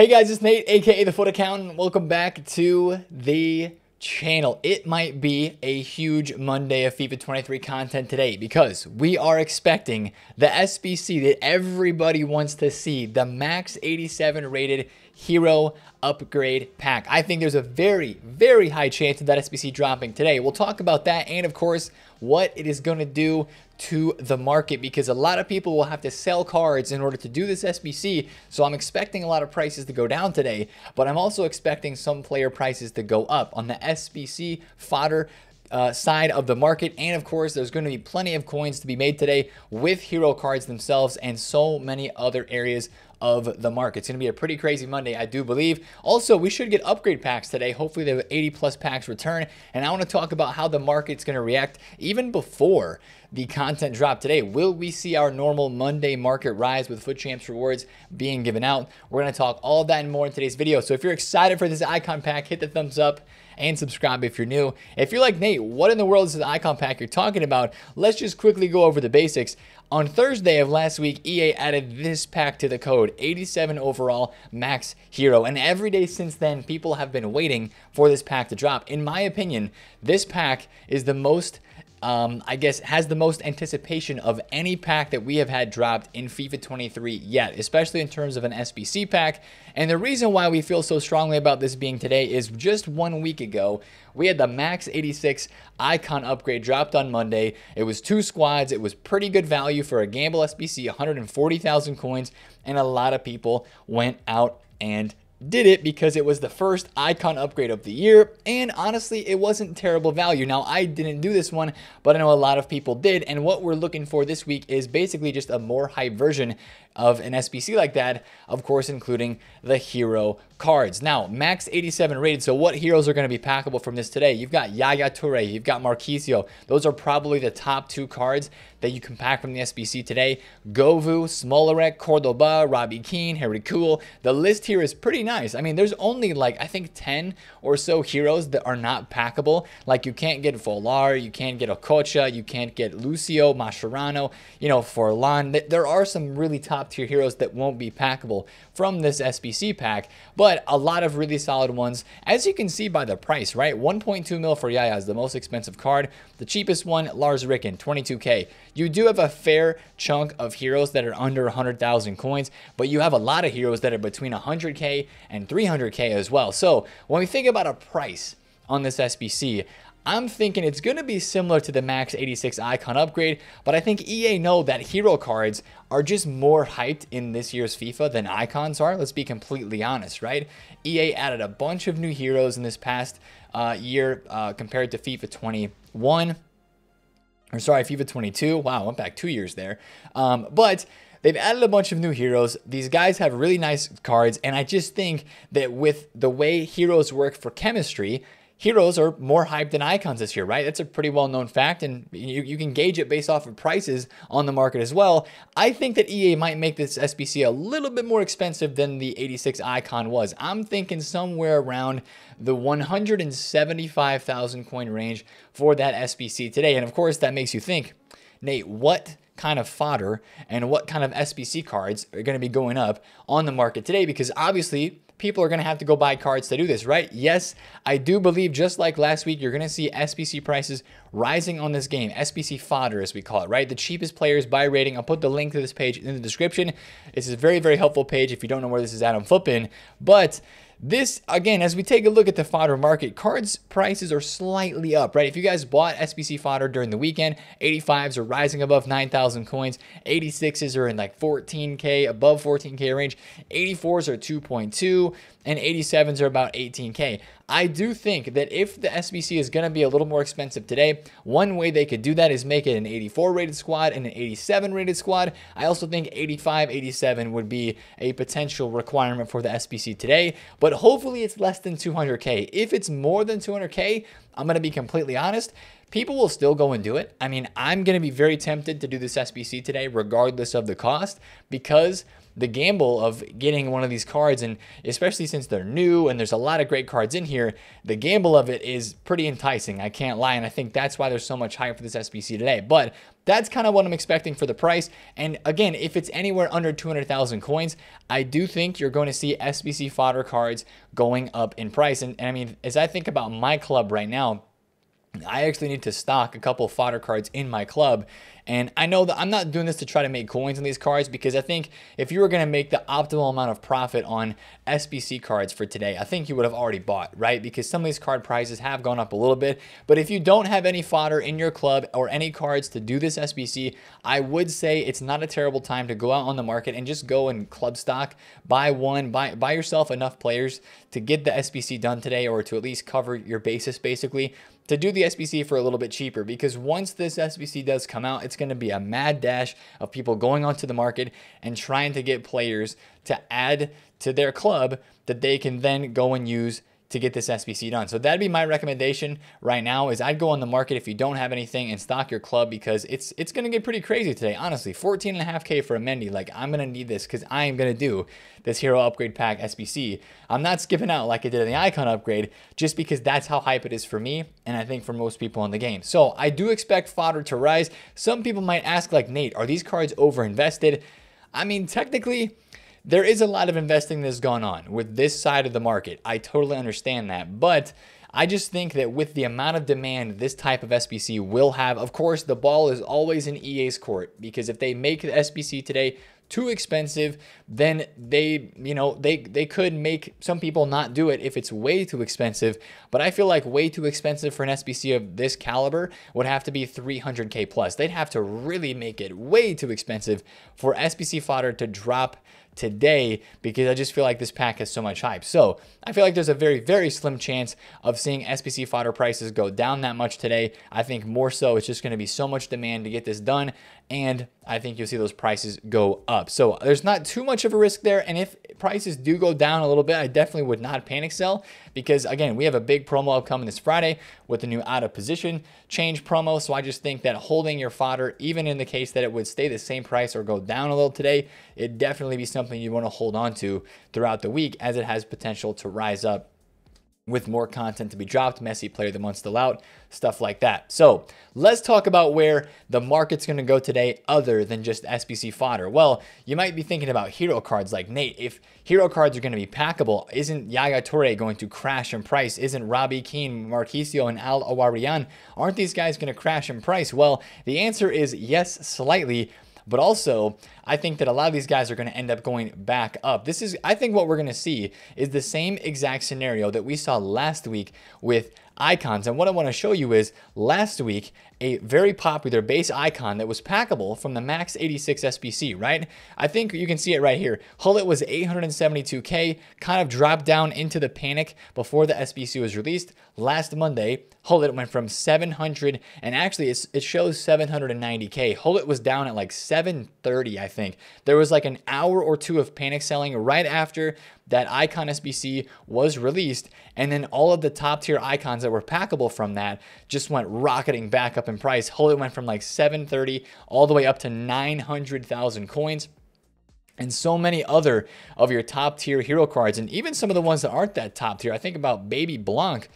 Hey guys, it's Nate, aka The FUT Accountant. Welcome back to the channel. It might be a huge Monday of FIFA 23 content today because we are expecting the SBC that everybody wants to see, the max 87 rated hero upgrade pack. I think there's a very, very high chance of that SBC dropping today. We'll talk about that and of course what it is going to do to the market because a lot of people will have to sell cards in order to do this SBC. So I'm expecting a lot of prices to go down today, but I'm also expecting some player prices to go up on the SBC fodder uh, side of the market. And of course, there's going to be plenty of coins to be made today with hero cards themselves and so many other areas of the market. It's going to be a pretty crazy Monday, I do believe. Also, we should get upgrade packs today. Hopefully, the 80 plus packs return. And I want to talk about how the market's going to react even before the content drop today. Will we see our normal Monday market rise with FUT Champs rewards being given out? We're going to talk all that and more in today's video. So if you're excited for this icon pack, hit the thumbs up and subscribe if you're new. If you're like, Nate, what in the world is the icon pack you're talking about? Let's just quickly go over the basics. On Thursday of last week, EA added this pack to the code 87 overall max hero. And every day since then, people have been waiting for this pack to drop. In my opinion, this pack is the most um, I guess, has the most anticipation of any pack that we have had dropped in FIFA 23 yet, especially in terms of an SBC pack. And the reason why we feel so strongly about this being today is just one week ago, we had the Max 86 Icon upgrade dropped on Monday. It was two squads. It was pretty good value for a Gamble SBC, 140,000 coins, and a lot of people went out and did it because it was the first icon upgrade of the year and honestly it wasn't terrible value. Now i didn't do this one but i know a lot of people did and what we're looking for this week is basically just a more hype version of an SBC like that, of course, including the hero cards. Now, max 87 rated. So, what heroes are going to be packable from this today? You've got Yaya Toure, you've got Marchisio. Those are probably the top two cards that you can pack from the SBC today. Govou, Smolarek, Cordoba, Robbie Keane, Harry Kewell. The list here is pretty nice. I mean, there's only like, I think 10 or so heroes that are not packable. Like, you can't get Voller, you can't get Okocha, you can't get Lucio, Mascherano, you know, Forlan. There are some really top tier heroes that won't be packable from this SBC pack, but a lot of really solid ones, as you can see by the price, right? 1.2 mil for Yaya is the most expensive card. The cheapest one, Lars Ricken, 22k. You do have a fair chunk of heroes that are under 100,000 coins, but you have a lot of heroes that are between 100k and 300k as well. So when we think about a price on this SBC, I'm thinking it's going to be similar to the Max 86 Icon upgrade, but I think EA know that hero cards are just more hyped in this year's FIFA than icons are. Let's be completely honest, right? EA added a bunch of new heroes in this past uh, year uh, compared to FIFA 21. Or sorry, FIFA 22. Wow, went back two years there. Um, but They've added a bunch of new heroes. These guys have really nice cards, and I just think that with the way heroes work for chemistry, heroes are more hyped than icons this year, right? That's a pretty well known fact, and you, you can gauge it based off of prices on the market as well. I think that EA might make this SBC a little bit more expensive than the 86 icon was. I'm thinking somewhere around the 175,000 coin range for that SBC today. And of course, that makes you think, Nate, what kind of fodder and what kind of SBC cards are going to be going up on the market today? Because obviously, people are going to have to go buy cards to do this, right? Yes, I do believe just like last week, you're going to see SBC prices rising on this game. SBC fodder, as we call it, right? The cheapest players by rating. I'll put the link to this page in the description. This is a very, very helpful page if you don't know where this is at on FUTBIN. But this, again, as we take a look at the fodder market, cards prices are slightly up, right? If you guys bought SBC fodder during the weekend, 85s are rising above 9,000 coins. 86s are in like 14K, above 14K range. 84s are 2.2 and 87s are about 18K. I do think that if the SBC is going to be a little more expensive today, one way they could do that is make it an 84 rated squad and an 87 rated squad. I also think 85, 87 would be a potential requirement for the SBC today, but hopefully it's less than 200K. If it's more than 200K, I'm going to be completely honest, people will still go and do it. I mean, I'm going to be very tempted to do this SBC today, regardless of the cost, because the gamble of getting one of these cards, and especially since they're new and there's a lot of great cards in here, the gamble of it is pretty enticing. I can't lie, and I think that's why there's so much hype for this SBC today. But that's kind of what I'm expecting for the price. And again, if it's anywhere under 200,000 coins, I do think you're going to see SBC fodder cards going up in price. And, and I mean, as I think about my club right now, I actually need to stock a couple fodder cards in my club. And I know that I'm not doing this to try to make coins on these cards because I think if you were going to make the optimal amount of profit on SBC cards for today, I think you would have already bought, right? Because some of these card prices have gone up a little bit. But if you don't have any fodder in your club or any cards to do this SBC, I would say it's not a terrible time to go out on the market and just go and club stock, buy one, buy, buy yourself enough players to get the SBC done today or to at least cover your basis basically to do the SBC for a little bit cheaper because once this SBC does come out, it's going to be a mad dash of people going onto the market and trying to get players to add to their club that they can then go and use to get this SBC done. So that'd be my recommendation right now is I'd go on the market if you don't have anything and stock your club because it's it's going to get pretty crazy today. Honestly, 14 and a half K for a Mendy. Like I'm going to need this because I am going to do this hero upgrade pack SBC. I'm not skipping out like I did in the icon upgrade just because that's how hype it is for me and I think for most people in the game. So I do expect fodder to rise. Some people might ask like Nate, are these cards over invested? I mean, technically, there is a lot of investing that's gone on with this side of the market. I totally understand that. But I just think that with the amount of demand this type of SBC will have, of course, the ball is always in EA's court because if they make the SBC today too expensive, then they, you know, they they could make some people not do it if it's way too expensive. But I feel like way too expensive for an SBC of this caliber would have to be 300k plus. They'd have to really make it way too expensive for SBC fodder to drop today because I just feel like this pack has so much hype. So I feel like there's a very, very slim chance of seeing SBC fodder prices go down that much today. I think more so it's just going to be so much demand to get this done. And I think you'll see those prices go up. So there's not too much of a risk there. And if prices do go down a little bit, I definitely would not panic sell because again, we have a big promo upcoming this Friday with the new out of position change promo. So I just think that holding your fodder, even in the case that it would stay the same price or go down a little today, it definitely be something you want to hold on to throughout the week as it has potential to rise up with more content to be dropped, Messi player of the month still out, stuff like that. So let's talk about where the market's going to go today other than just SBC fodder. Well, you might be thinking about hero cards like Nate. If hero cards are going to be packable, isn't Yaya Toure going to crash in price? Isn't Robbie Keane, Marchisio, and Al Owairan, aren't these guys going to crash in price? Well, the answer is yes, slightly. But also, I think that a lot of these guys are going to end up going back up. This is, I think, what we're going to see is the same exact scenario that we saw last week with icons. And what I want to show you is last week, a very popular base icon that was packable from the Max 86 SBC, right? I think you can see it right here. Hullet was 872K, kind of dropped down into the panic before the SBC was released. Last Monday, Hullet went from 700, and actually it shows 790K. Hullet was down at like 730, I think. There was like an hour or two of panic selling right after that icon SBC was released, and then all of the top tier icons that were packable from that just went rocketing back up in price. Holy went from like 730 all the way up to 900,000 coins and so many other of your top tier hero cards, and even some of the ones that aren't that top tier. I think about Baby Blanc,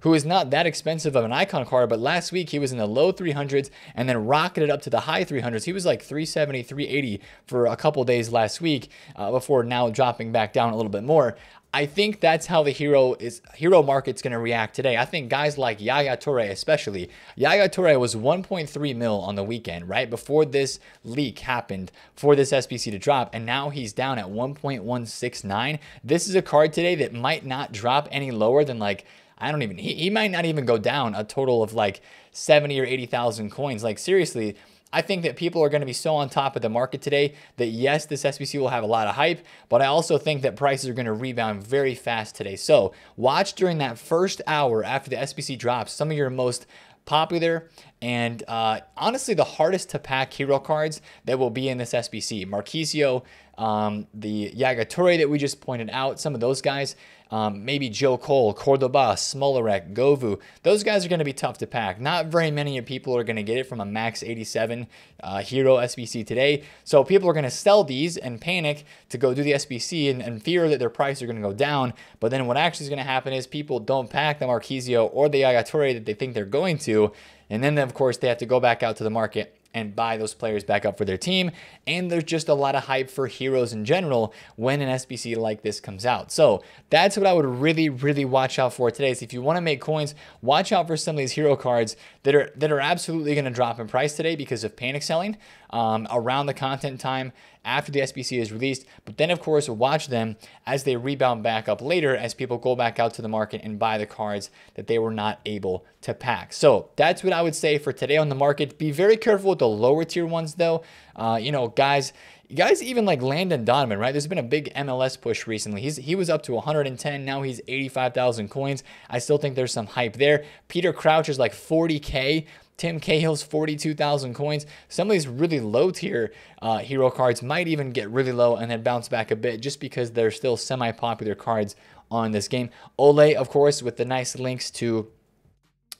who is not that expensive of an icon card, but last week he was in the low 300s and then rocketed up to the high 300s. He was like 370, 380 for a couple days last week uh, before now dropping back down a little bit more. I think that's how the hero is hero market's going to react today. I think guys like Yaya Toure especially. Yaya Toure was 1.3 mil on the weekend, right? Before this leak happened for this SBC to drop and now he's down at 1.169. This is a card today that might not drop any lower than like I don't even, he, he might not even go down a total of like 70 or 80,000 coins. Like seriously, I think that people are going to be so on top of the market today that yes, this SBC will have a lot of hype, but I also think that prices are going to rebound very fast today. So watch during that first hour after the SBC drops some of your most popular and uh, honestly the hardest to pack hero cards that will be in this SBC. Marchisio, um, the Yaya Toure that we just pointed out, some of those guys. Um, maybe Joe Cole, Cordoba, Smolarek, Govou. Those guys are going to be tough to pack. Not very many people are going to get it from a max 87 uh, Hero SBC today. So people are going to sell these and panic to go do the SBC and, and fear that their prices are going to go down. But then what actually is going to happen is people don't pack the Marchisio or the Yaya Toure that they think they're going to. And then, of course, they have to go back out to the market and buy those players back up for their team. And there's just a lot of hype for heroes in general when an SBC like this comes out. So that's what I would really, really watch out for today. Is if you want to make coins, watch out for some of these hero cards that are that are absolutely going to drop in price today because of panic selling um, around the content time after the SBC is released. But then, of course, watch them as they rebound back up later as people go back out to the market and buy the cards that they were not able to pack. So that's what I would say for today on the market. Be very careful with the lower tier ones, though. Uh, you know, guys. Guys, even like Landon Donovan, right? There's been a big MLS push recently. He's he was up to 110. Now he's 85,000 coins. I still think there's some hype there. Peter Crouch is like 40k. Tim Cahill's 42,000 coins. Some of these really low tier uh, hero cards might even get really low and then bounce back a bit just because they're still semi popular cards on this game. Ole, of course, with the nice links to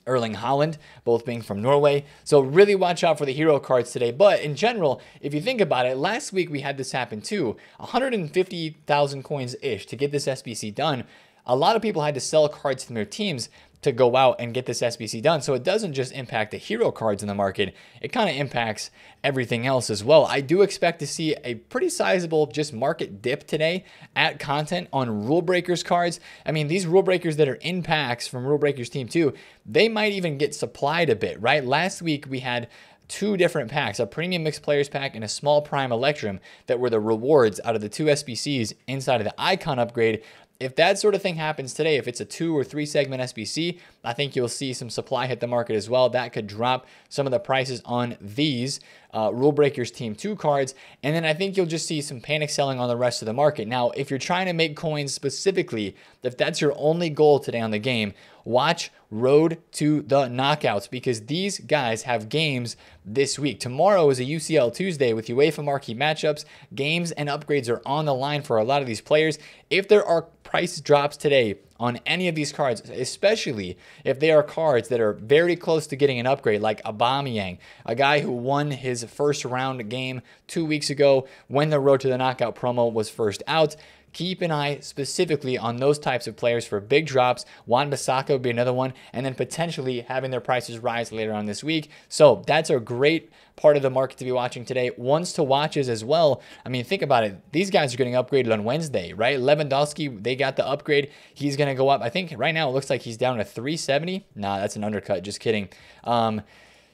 Erling Haaland, both being from Norway. So really watch out for the hero cards today. But in general, if you think about it, last week we had this happen too. 150,000 coins ish to get this SBC done. A lot of people had to sell cards from their teams to go out and get this SBC done. So it doesn't just impact the hero cards in the market, it kind of impacts everything else as well. I do expect to see a pretty sizable just market dip today at content on rule breakers cards. I mean, these rule breakers that are in packs from rule breakers team 2, they might even get supplied a bit, right? Last week we had two different packs, a premium mixed players pack and a small prime electrum that were the rewards out of the two SBCs inside of the icon upgrade if that sort of thing happens today, if it's a two or three segment SBC, I think you'll see some supply hit the market as well. That could drop some of the prices on these uh, Rule Breakers Team 2 cards. And then I think you'll just see some panic selling on the rest of the market. Now, if you're trying to make coins specifically, if that's your only goal today on the game, watch Road to the Knockouts because these guys have games this week. Tomorrow is a UCL Tuesday with UEFA marquee matchups. Games and upgrades are on the line for a lot of these players. If there are price drops today on any of these cards, especially if they are cards that are very close to getting an upgrade, like Aubameyang, a guy who won his first round game two weeks ago when the Road to the Knockout promo was first out. Keep an eye specifically on those types of players for big drops. Wan-Bissaka would be another one, and then potentially having their prices rise later on this week. So that's a great part of the market to be watching today. Ones to watches as well. I mean, think about it. These guys are getting upgraded on Wednesday, right? Lewandowski, they got the upgrade. He's going to go up. I think right now it looks like he's down to 370. Nah, that's an undercut. Just kidding. Um,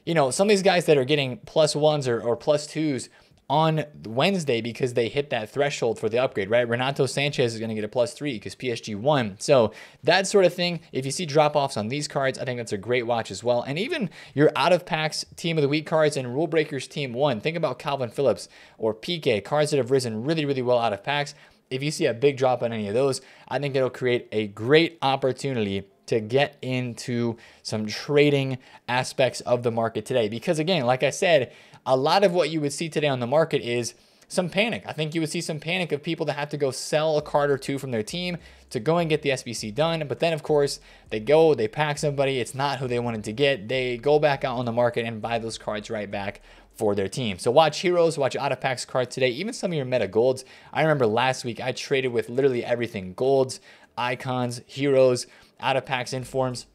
you know, some of these guys that are getting plus ones or, or plus twos on Wednesday because they hit that threshold for the upgrade, right? Renato Sanches is going to get a plus three because PSG won. So that sort of thing. If you see drop offs on these cards, I think that's a great watch as well. And even your out of packs team of the week cards and rule breakers team one. Think about Kalvin Phillips or PK cards that have risen really, really well out of packs. If you see a big drop on any of those, I think it'll create a great opportunity to get into some trading aspects of the market today. Because again, like I said, a lot of what you would see today on the market is some panic. I think you would see some panic of people that have to go sell a card or two from their team to go and get the SBC done. But then, of course, they go, they pack somebody, it's not who they wanted to get. They go back out on the market and buy those cards right back for their team. So watch heroes, watch out of packs cards today, even some of your meta golds. I remember last week I traded with literally everything golds, icons, heroes, out of packs informs.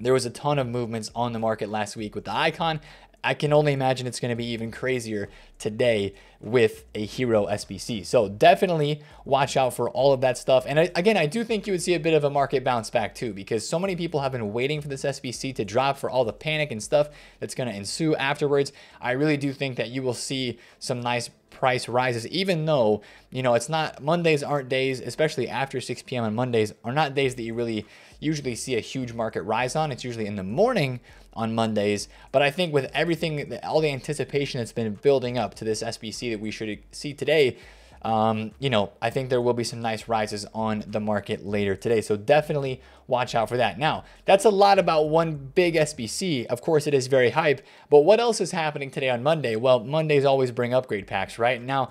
There was a ton of movements on the market last week with the icon. I can only imagine it's going to be even crazier today with a hero SBC. So definitely watch out for all of that stuff. And again, I do think you would see a bit of a market bounce back too, because so many people have been waiting for this SBC to drop for all the panic and stuff that's going to ensue afterwards. I really do think that you will see some nice price rises, even though, you know, it's not, Mondays aren't days, especially after 6 p.m. on Mondays, are not days that you really usually see a huge market rise on. It's usually in the morning on Mondays. But I think with everything, all the anticipation that's been building up to this SBC that we should see today, um, you know, I think there will be some nice rises on the market later today. So definitely watch out for that. Now, that's a lot about one big SBC. Of course, it is very hype. But what else is happening today on Monday? Well, Mondays always bring upgrade packs, right? Now,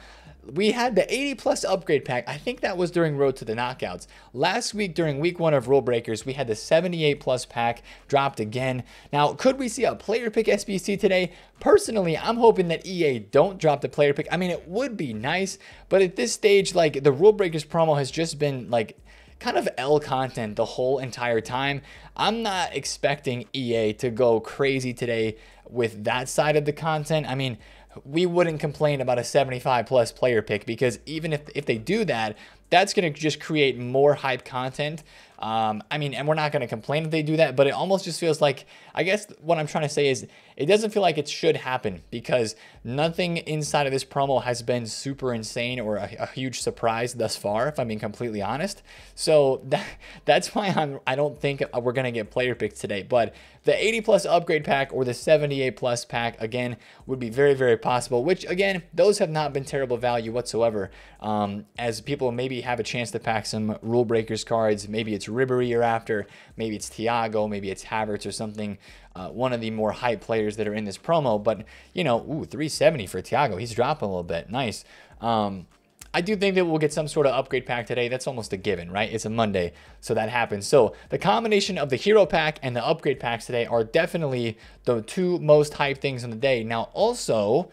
we had the 80 plus upgrade pack. I think that was during Road to the Knockouts. Last week during week one of Rule Breakers, we had the 78 plus pack dropped again. Now, could we see a player pick SBC today? Personally, I'm hoping that EA don't drop the player pick. I mean, it would be nice, but at this stage, like the Rule Breakers promo has just been like kind of L content the whole entire time. I'm not expecting EA to go crazy today with that side of the content. I mean, we wouldn't complain about a 75 plus player pick because even if, if they do that, that's going to just create more hype content. Um, I mean, and we're not going to complain if they do that, but it almost just feels like, I guess what I'm trying to say is it doesn't feel like it should happen because nothing inside of this promo has been super insane or a, a huge surprise thus far, if I'm being completely honest. So that, that's why I'm, I don't think we're going to get player picks today, but the 80 plus upgrade pack or the 78 plus pack, again, would be very, very possible, which again, those have not been terrible value whatsoever. Um, as people maybe have a chance to pack some rule breakers cards. Maybe it's Ribery you're after. Maybe it's Thiago. Maybe it's Havertz or something. Uh, one of the more hype players that are in this promo. But, you know, ooh, 370 for Thiago. He's dropping a little bit. Nice. Um, I do think that we'll get some sort of upgrade pack today. That's almost a given, right? It's a Monday, so that happens. So the combination of the hero pack and the upgrade packs today are definitely the two most hype things on the day. Now, also,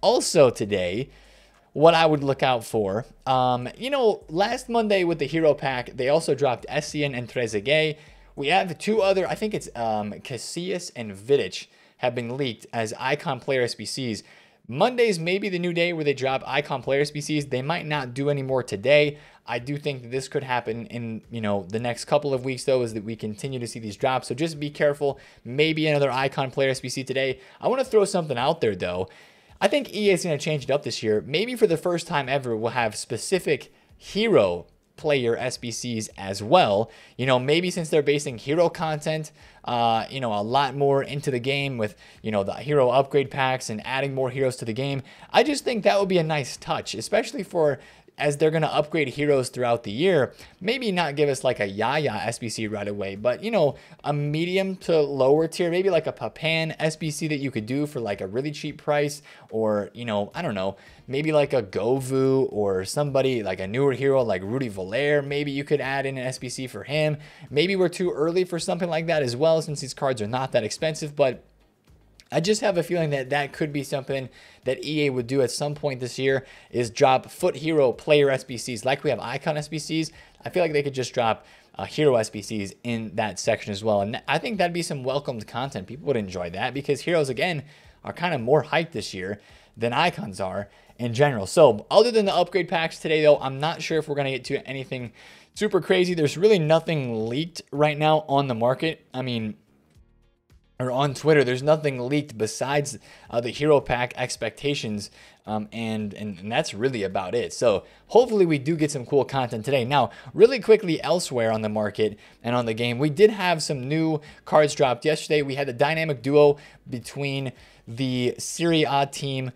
also today, what I would look out for. Um, you know, last Monday with the hero pack, they also dropped Essien and Trezeguet. We have two other, I think it's um, Casillas and Vidic have been leaked as icon player SBCs. Mondays may be the new day where they drop icon player SBCs. They might not do any more today. I do think this could happen in, you know, the next couple of weeks though, is that we continue to see these drops. So just be careful. Maybe another icon player SBC today. I want to throw something out there though. I think EA is going to change it up this year. Maybe for the first time ever, we'll have specific hero player SBCs as well. You know, maybe since they're basing hero content, uh, you know, a lot more into the game with, you know, the hero upgrade packs and adding more heroes to the game. I just think that would be a nice touch, especially for as they're going to upgrade heroes throughout the year, maybe not give us like a Yaya SBC right away, but you know, a medium to lower tier, maybe like a Papan SBC that you could do for like a really cheap price, or you know, I don't know, maybe like a Govou or somebody like a newer hero like Rudy Voller. Maybe you could add in an SBC for him. Maybe we're too early for something like that as well, since these cards are not that expensive, but I just have a feeling that that could be something that EA would do at some point this year is drop FUT Hero player SBCs like we have Icon SBCs. I feel like they could just drop uh, Hero SBCs in that section as well. And I think that'd be some welcomed content. People would enjoy that because Heroes, again, are kind of more hyped this year than Icons are in general. So other than the upgrade packs today, though, I'm not sure if we're going to get to anything super crazy. There's really nothing leaked right now on the market. I mean, or on Twitter, there's nothing leaked besides uh, the hero pack expectations, um, and, and and that's really about it. So hopefully we do get some cool content today. Now, really quickly elsewhere on the market and on the game, we did have some new cards dropped yesterday. We had the dynamic duo between the Serie A team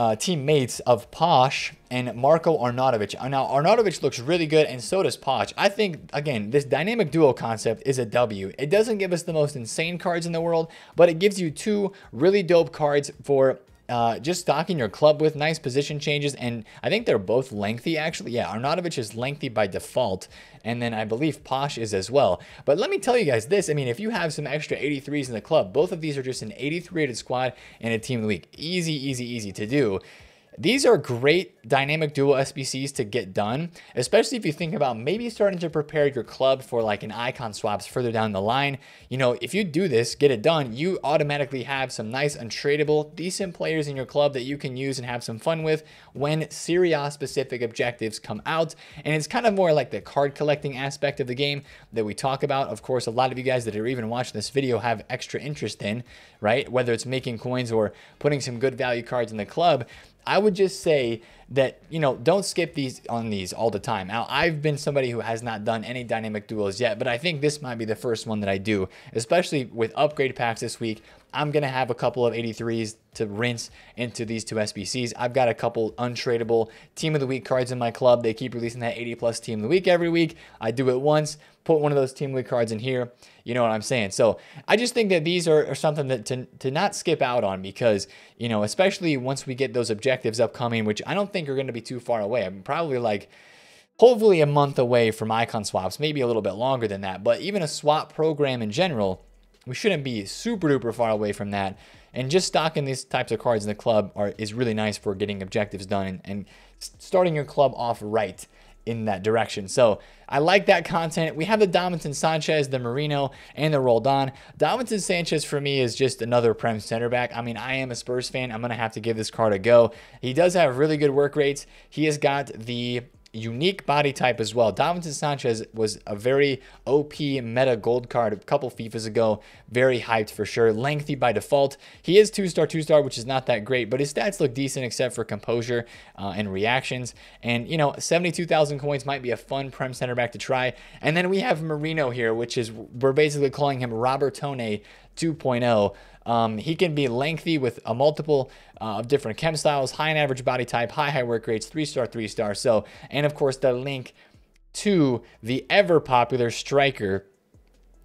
uh, teammates of Posch and Marko Arnautovic. Uh, now, Arnautovic looks really good, and so does Posch. I think, again, this dynamic duo concept is a W. It doesn't give us the most insane cards in the world, but it gives you two really dope cards for uh, just stocking your club with nice position changes. And I think they're both lengthy, actually. Yeah, Arnautovic is lengthy by default. And then I believe Posch is as well. But let me tell you guys this. I mean, if you have some extra 83s in the club, both of these are just an 83 rated squad and a team of the week. Easy, easy, easy to do. These are great dynamic dual SBCs to get done, especially if you think about maybe starting to prepare your club for like an icon swaps further down the line. You know, if you do this, get it done, you automatically have some nice untradeable, decent players in your club that you can use and have some fun with when Serie A specific objectives come out. And it's kind of more like the card collecting aspect of the game that we talk about. Of course, a lot of you guys that are even watching this video have extra interest in, right? Whether it's making coins or putting some good value cards in the club. I would just say that, you know, don't skip these on these all the time. Now, I've been somebody who has not done any dynamic duos yet, but I think this might be the first one that I do, especially with upgrade packs this week I'm going to have a couple of 83s to rinse into these two SBCs. I've got a couple untradeable team of the week cards in my club. They keep releasing that 80 plus team of the week every week. I do it once, put one of those team of the week cards in here. You know what I'm saying? So I just think that these are, are something that to, to not skip out on because, you know, especially once we get those objectives upcoming, which I don't think are going to be too far away. I'm probably like, hopefully a month away from icon swaps, maybe a little bit longer than that. But even a swap program in general, we shouldn't be super duper far away from that. And just stocking these types of cards in the club are, is really nice for getting objectives done and, and starting your club off right in that direction. So I like that content. We have the Davinson Sanchez, the Merino, and the Roldan. Davinson Sanchez for me is just another Prem center back. I mean, I am a Spurs fan. I'm going to have to give this card a go. He does have really good work rates. He has got the unique body type as well. Davinson Sanchez was a very OP meta gold card a couple FIFAs ago. Very hyped for sure. Lengthy by default. He is two star, two star, which is not that great, but his stats look decent except for composure uh, and reactions. And, you know, 72,000 coins might be a fun Prem center back to try. And then we have Merino here, which is, we're basically calling him Robert Robertone 2.0. Um, he can be lengthy with a multiple uh, of different chem styles, high and average body type, high high work rates, three star, three star. So, and of course the link to the ever popular striker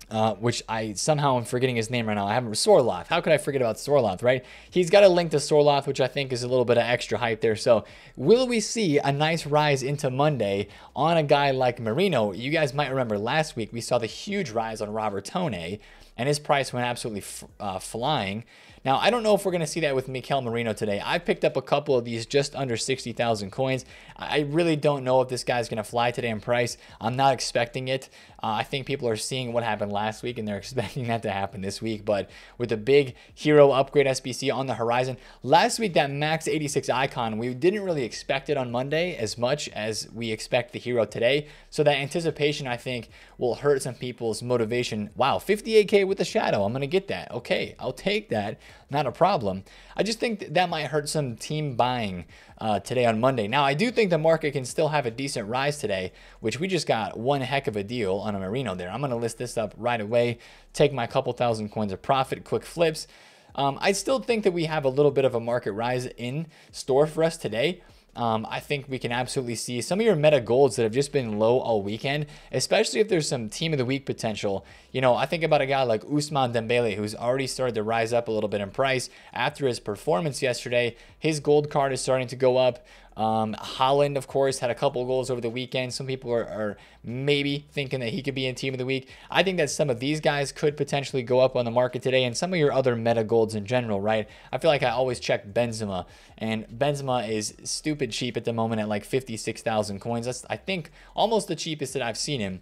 uh, which I somehow am forgetting his name right now. I haven't Sorloth. How could I forget about Sorloth, right? He's got a link to Sorloth, which I think is a little bit of extra hype there. So, will we see a nice rise into Monday on a guy like Merino? You guys might remember last week we saw the huge rise on Robertone, and his price went absolutely uh, flying. Now, I don't know if we're going to see that with Mikel Merino today. I picked up a couple of these just under 60,000 coins. I really don't know if this guy's going to fly today in price. I'm not expecting it. Uh, I think people are seeing what happened last week and they're expecting that to happen this week. But with the big hero upgrade SBC on the horizon, last week that max 86 icon, we didn't really expect it on Monday as much as we expect the hero today. So that anticipation, I think, will hurt some people's motivation. Wow, 58K with the shadow. I'm going to get that. Okay, I'll take that. Not a problem. I just think that might hurt some team buying uh, today on Monday. Now, I do think the market can still have a decent rise today, which we just got one heck of a deal on a Merino there. I'm going to list this up right away, take my couple thousand coins of profit, quick flips. Um, I still think that we have a little bit of a market rise in store for us today. Um, I think we can absolutely see some of your meta golds that have just been low all weekend, especially if there's some team of the week potential. You know, I think about a guy like Ousmane Dembele, who's already started to rise up a little bit in price after his performance yesterday. His gold card is starting to go up. Um, Haaland, of course, had a couple goals over the weekend. Some people are, are, maybe thinking that he could be in team of the week. I think that some of these guys could potentially go up on the market today, and some of your other meta golds in general, right? I feel like I always check Benzema, and Benzema is stupid cheap at the moment at like 56,000 coins. That's, I think, almost the cheapest that I've seen him.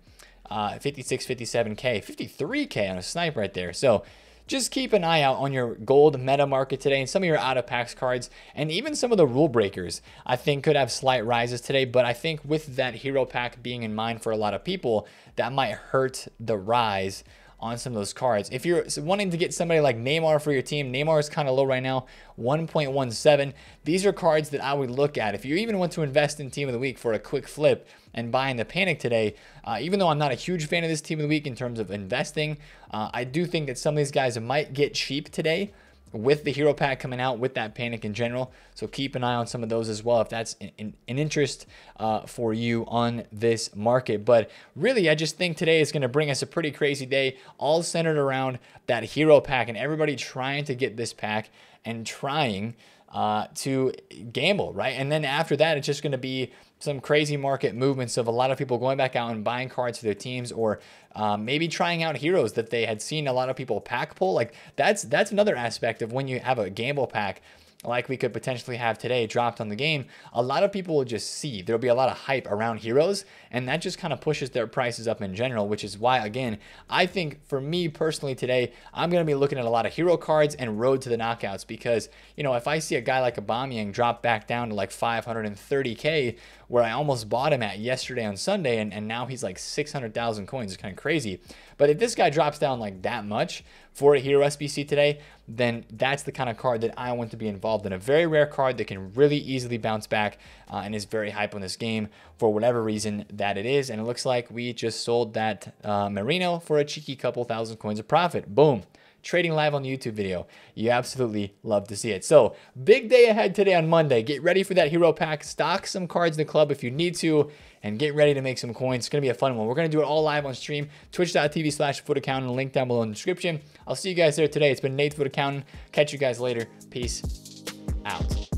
Uh, 56, 57K, 53K on a snipe right there. So just keep an eye out on your gold meta market today and some of your out of packs cards and even some of the rule breakers I think could have slight rises today. But I think with that hero pack being in mind for a lot of people, that might hurt the rise on some of those cards. If you're wanting to get somebody like Neymar for your team, Neymar is kind of low right now, 1.17. These are cards that I would look at. If you even want to invest in Team of the Week for a quick flip and buying the Panic today, uh, even though I'm not a huge fan of this Team of the Week in terms of investing, uh, I do think that some of these guys might get cheap today with the hero pack coming out with that panic in general. So keep an eye on some of those as well if that's an, an interest uh, for you on this market. But really, I just think today is going to bring us a pretty crazy day, all centered around that hero pack and everybody trying to get this pack and trying uh, to gamble, right? And then after that, it's just going to be some crazy market movements of a lot of people going back out and buying cards for their teams or um, maybe trying out heroes that they had seen a lot of people pack pull. Like that's that's another aspect of when you have a gamble pack like we could potentially have today dropped on the game, a lot of people will just see. There'll be a lot of hype around heroes, and that just kind of pushes their prices up in general, which is why, again, I think for me personally today, I'm going to be looking at a lot of hero cards and road to the knockouts because, you know, if I see a guy like Aubameyang drop back down to like 530K, where I almost bought him at yesterday on Sunday, and, and now he's like 600,000 coins, it's kind of crazy. But if this guy drops down like that much for a hero SBC today, then that's the kind of card that I want to be involved in. A very rare card that can really easily bounce back uh, and is very hype on this game for whatever reason that it is. And it looks like we just sold that uh, Merino for a cheeky couple thousand coins of profit. Boom. Trading live on the YouTube video. You absolutely love to see it. So big day ahead today on Monday. Get ready for that hero pack. Stock some cards in the club if you need to and get ready to make some coins. It's going to be a fun one. We're going to do it all live on stream, twitch.tv slash FUT accountant, link down below in the description. I'll see you guys there today. It's been Nate FUT accountant. Catch you guys later. Peace out.